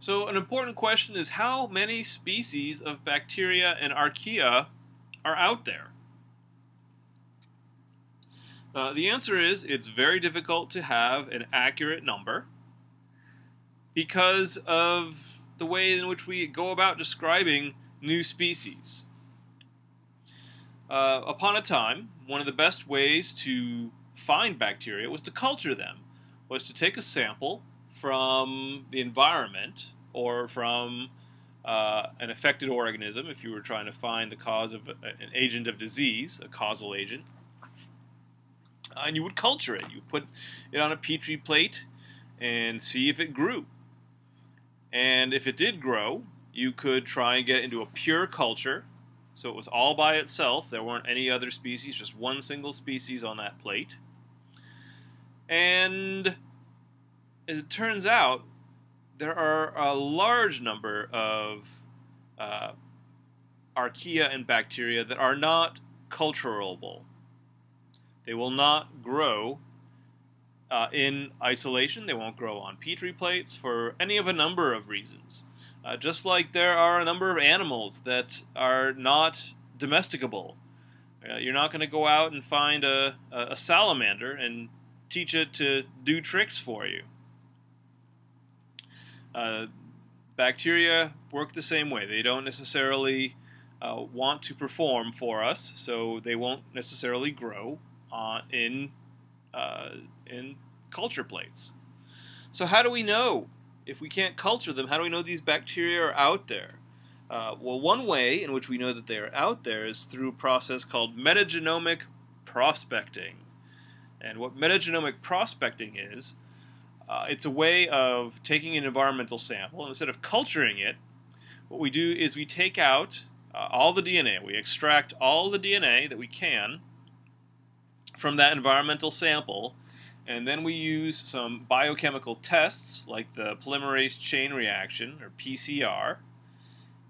So an important question is how many species of bacteria and archaea are out there? Uh, the answer is it's very difficult to have an accurate number because of the way in which we go about describing new species. Uh, upon a time, one of the best ways to find bacteria was to culture them, was to take a sample from the environment or from uh, an affected organism if you were trying to find the cause of a, an agent of disease, a causal agent, and you would culture it. You put it on a petri plate and see if it grew. And if it did grow, you could try and get it into a pure culture. So it was all by itself. There weren't any other species, just one single species on that plate. And as it turns out, there are a large number of uh, archaea and bacteria that are not culturable. They will not grow uh, in isolation. They won't grow on petri plates for any of a number of reasons. Uh, just like there are a number of animals that are not domesticable. Uh, you're not going to go out and find a, a salamander and teach it to do tricks for you. Uh, bacteria work the same way. They don't necessarily uh, want to perform for us, so they won't necessarily grow uh, in uh, in culture plates. So how do we know if we can't culture them? How do we know these bacteria are out there? Uh, well, one way in which we know that they are out there is through a process called metagenomic prospecting. And what metagenomic prospecting is, uh, it's a way of taking an environmental sample, and instead of culturing it, what we do is we take out uh, all the DNA. We extract all the DNA that we can from that environmental sample, and then we use some biochemical tests like the polymerase chain reaction, or PCR,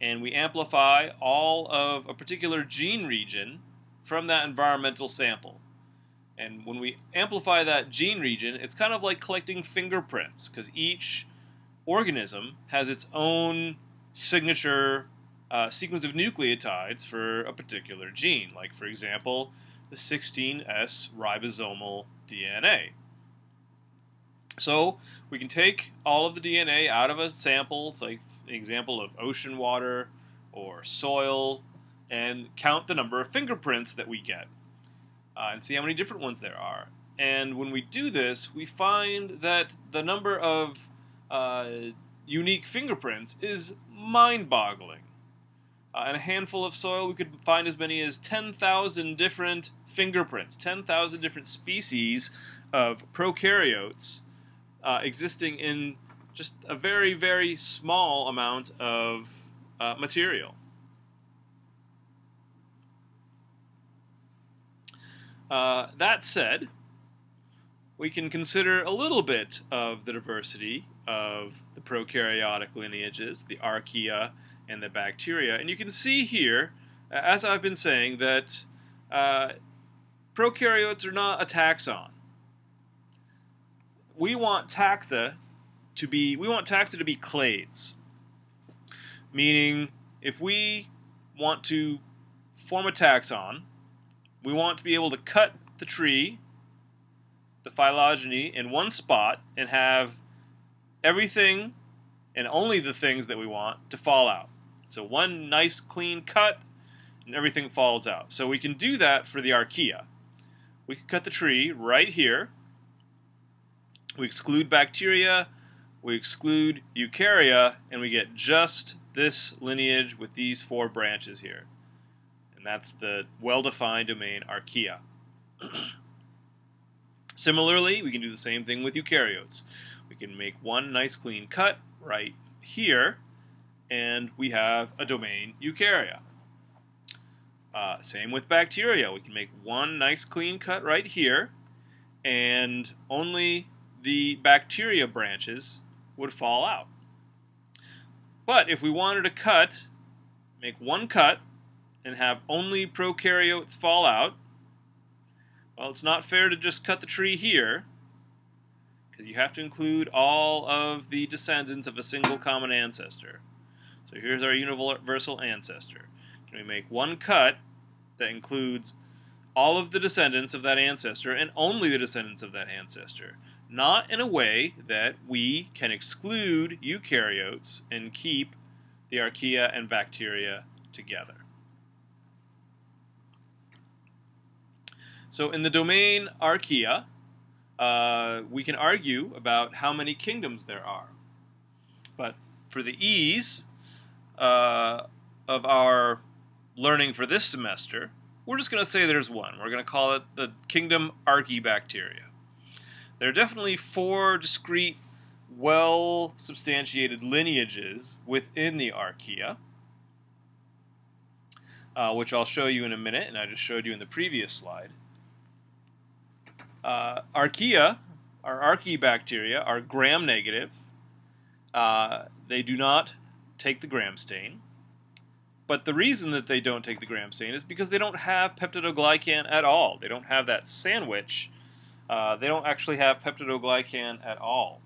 and we amplify all of a particular gene region from that environmental sample. And when we amplify that gene region, it's kind of like collecting fingerprints, because each organism has its own signature uh, sequence of nucleotides for a particular gene. Like, for example, the 16S ribosomal DNA. So we can take all of the DNA out of a sample, like an example of ocean water or soil, and count the number of fingerprints that we get uh, and see how many different ones there are. And when we do this, we find that the number of uh, unique fingerprints is mind-boggling. Uh, in a handful of soil, we could find as many as 10,000 different fingerprints, 10,000 different species of prokaryotes uh, existing in just a very, very small amount of uh, material. Uh, that said, we can consider a little bit of the diversity of the prokaryotic lineages, the archaea, and the bacteria. And you can see here, as I've been saying, that uh, prokaryotes are not a taxon. We want taxa to be we want taxa to be clades. Meaning if we want to form a taxon, we want to be able to cut the tree, the phylogeny, in one spot and have everything and only the things that we want to fall out. So one nice clean cut and everything falls out. So we can do that for the archaea. We can cut the tree right here. We exclude bacteria, we exclude eukarya, and we get just this lineage with these four branches here. And that's the well-defined domain archaea. Similarly, we can do the same thing with eukaryotes. We can make one nice clean cut right here, and we have a domain eukarya. Uh, same with bacteria. We can make one nice clean cut right here, and only the bacteria branches would fall out. But if we wanted to cut, make one cut, and have only prokaryotes fall out, well, it's not fair to just cut the tree here, because you have to include all of the descendants of a single common ancestor. So here's our universal ancestor. Can we make one cut that includes all of the descendants of that ancestor and only the descendants of that ancestor? Not in a way that we can exclude eukaryotes and keep the archaea and bacteria together. So in the domain archaea, uh, we can argue about how many kingdoms there are. But for the ease uh, of our learning for this semester, we're just going to say there's one. We're going to call it the kingdom Archaebacteria. There are definitely four discrete, well substantiated lineages within the Archaea, uh, which I'll show you in a minute, and I just showed you in the previous slide. Uh, archaea, our archaebacteria, are gram-negative. Uh, they do not take the gram stain. But the reason that they don't take the gram stain is because they don't have peptidoglycan at all. They don't have that sandwich. Uh, they don't actually have peptidoglycan at all.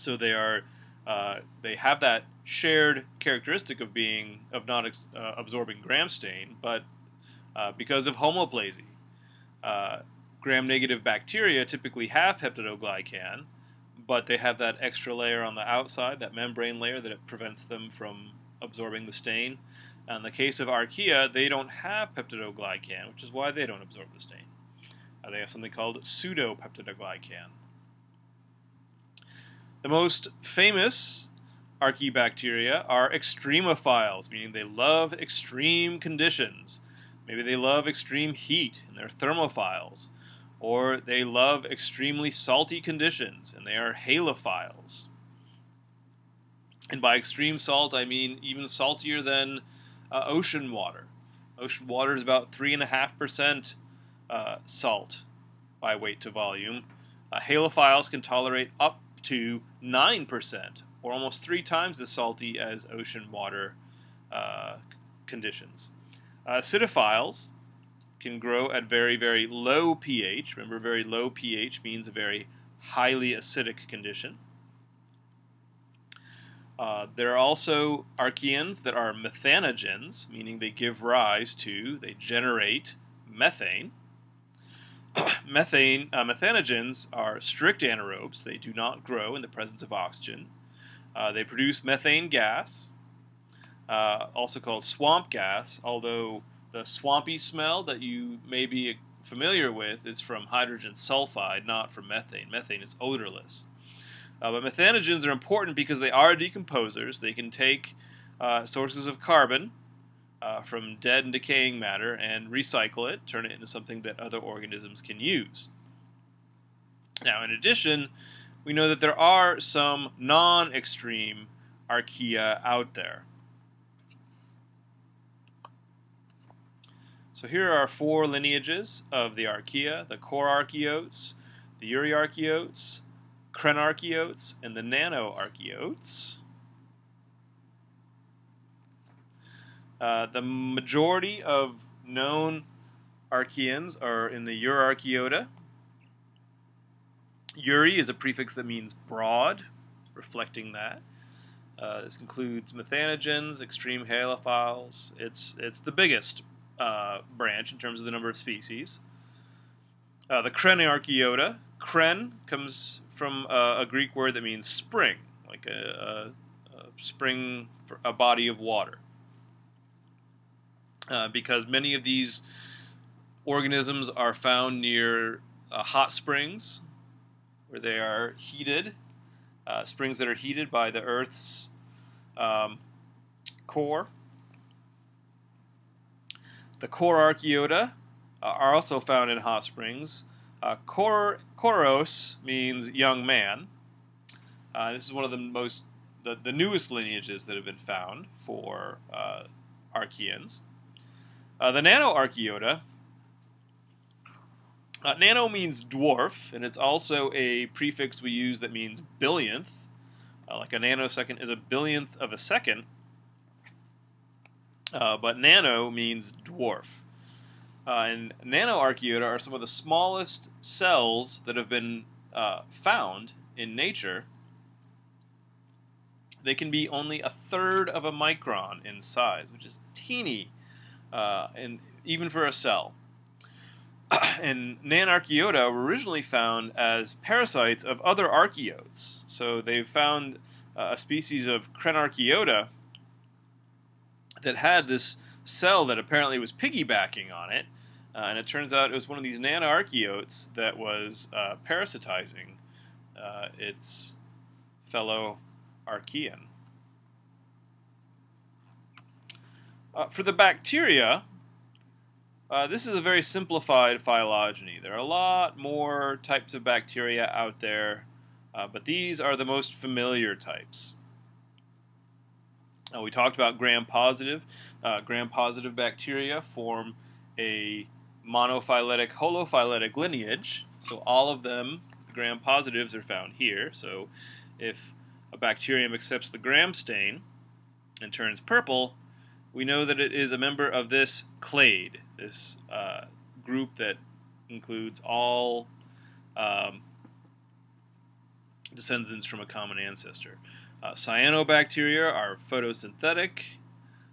So they are uh, they have that shared characteristic of being of not uh, absorbing gram stain, but uh, because of homoplasy. Gram-negative bacteria typically have peptidoglycan, but they have that extra layer on the outside, that membrane layer that prevents them from absorbing the stain. In the case of archaea, they don't have peptidoglycan, which is why they don't absorb the stain. Uh, they have something called pseudopeptidoglycan. The most famous archaebacteria are extremophiles, meaning they love extreme conditions. Maybe they love extreme heat, and they're thermophiles or they love extremely salty conditions, and they are halophiles. And by extreme salt, I mean even saltier than uh, ocean water. Ocean water is about 3.5% uh, salt by weight to volume. Uh, halophiles can tolerate up to 9%, or almost three times as salty as ocean water uh, conditions. Uh, acidophiles can grow at very, very low pH. Remember, very low pH means a very highly acidic condition. Uh, there are also archaeans that are methanogens, meaning they give rise to, they generate methane. methane uh, methanogens are strict anaerobes. They do not grow in the presence of oxygen. Uh, they produce methane gas, uh, also called swamp gas, although the swampy smell that you may be familiar with is from hydrogen sulfide, not from methane. Methane is odorless. Uh, but methanogens are important because they are decomposers. They can take uh, sources of carbon uh, from dead and decaying matter and recycle it, turn it into something that other organisms can use. Now, in addition, we know that there are some non extreme archaea out there. So here are four lineages of the archaea, the korarchaeotes, the euryarchaeotes, crenarchaeotes, and the nanoarchaeotes. Uh, the majority of known archaeans are in the Euryarchaeota. Eury is a prefix that means broad, reflecting that. Uh, this includes methanogens, extreme halophiles. It's, it's the biggest uh, branch in terms of the number of species. Uh, the Crenarchaeota. Kren comes from uh, a Greek word that means spring, like a, a, a spring, a body of water. Uh, because many of these organisms are found near uh, hot springs, where they are heated, springs that are heated by the Earth's um, core the Korarchaeota uh, are also found in hot springs. Uh, Kor Koros means young man. Uh, this is one of the most the, the newest lineages that have been found for uh, Archaeans. Uh, the Nanoarchaeota. Uh, nano means dwarf, and it's also a prefix we use that means billionth. Uh, like a nanosecond is a billionth of a second. Uh, but nano means dwarf. Uh, and nanoarchaeota are some of the smallest cells that have been uh, found in nature, they can be only a third of a micron in size, which is teeny, uh, and even for a cell. and Nanoarchaeota were originally found as parasites of other archaeotes. So they've found uh, a species of Crenarchaeota that had this cell that apparently was piggybacking on it, uh, and it turns out it was one of these nanoarchaeotes that was uh, parasitizing uh, its fellow archaean. Uh, for the bacteria, uh, this is a very simplified phylogeny. There are a lot more types of bacteria out there, uh, but these are the most familiar types. We talked about gram-positive. gram-positive bacteria form a monophyletic holophyletic lineage. So all of them, the gram-positives, are found here. So if a bacterium accepts the gram stain and turns purple, we know that it is a member of this clade, this uh, group that includes all um, descendants from a common ancestor. Uh, cyanobacteria are photosynthetic.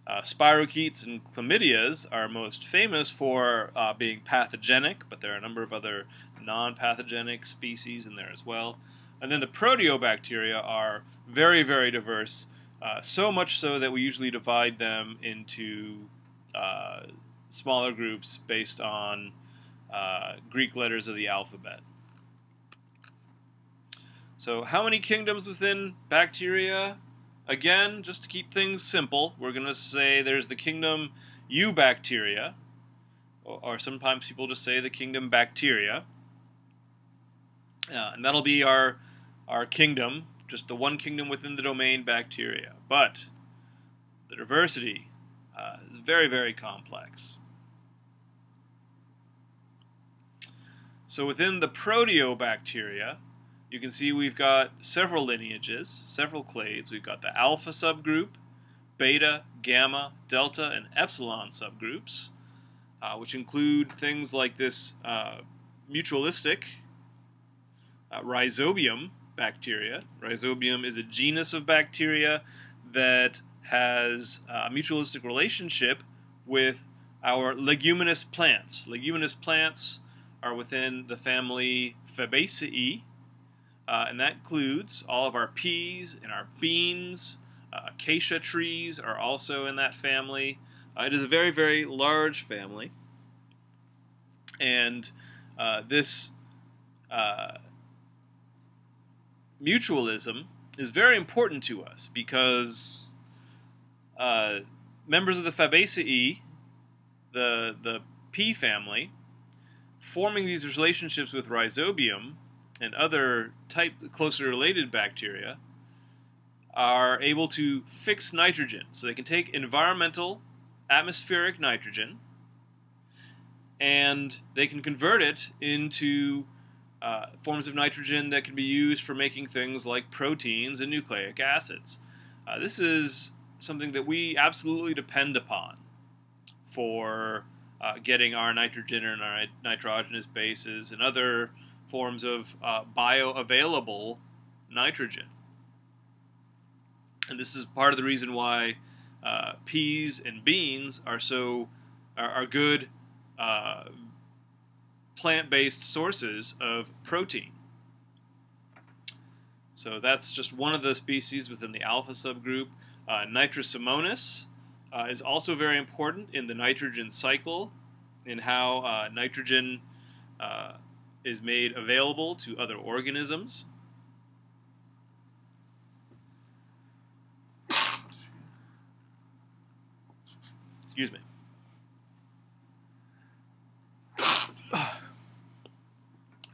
Uh, spirochetes and chlamydias are most famous for uh, being pathogenic, but there are a number of other non-pathogenic species in there as well. And then the proteobacteria are very, very diverse, uh, so much so that we usually divide them into uh, smaller groups based on uh, Greek letters of the alphabet. So how many kingdoms within bacteria? Again, just to keep things simple, we're going to say there's the kingdom Eubacteria, or sometimes people just say the kingdom Bacteria. Uh, and that'll be our, our kingdom, just the one kingdom within the domain Bacteria. But the diversity uh, is very, very complex. So within the proteobacteria, you can see we've got several lineages, several clades. We've got the alpha subgroup, beta, gamma, delta, and epsilon subgroups, uh, which include things like this uh, mutualistic uh, rhizobium bacteria. Rhizobium is a genus of bacteria that has a mutualistic relationship with our leguminous plants. Leguminous plants are within the family Fabaceae, uh, and that includes all of our peas and our beans. Uh, acacia trees are also in that family. Uh, it is a very, very large family. And uh, this uh, mutualism is very important to us because uh, members of the Fabaceae, the, the pea family, forming these relationships with Rhizobium and other type closely related bacteria are able to fix nitrogen. So they can take environmental atmospheric nitrogen and they can convert it into uh, forms of nitrogen that can be used for making things like proteins and nucleic acids. Uh, this is something that we absolutely depend upon for uh, getting our nitrogen and our nitrogenous bases and other forms of uh, bioavailable nitrogen. And this is part of the reason why uh, peas and beans are so are, are good uh, plant-based sources of protein. So that's just one of the species within the alpha subgroup. Uh, Nitrosomonas uh, is also very important in the nitrogen cycle, in how uh, nitrogen uh, is made available to other organisms. Excuse me.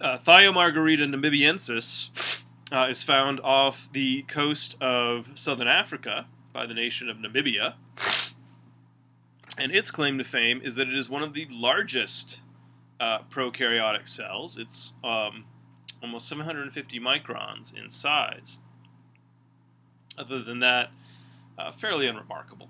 Uh, Thiomargarita namibiensis uh, is found off the coast of southern Africa by the nation of Namibia. And its claim to fame is that it is one of the largest uh, prokaryotic cells. It's um, almost 750 microns in size. Other than that, uh, fairly unremarkable.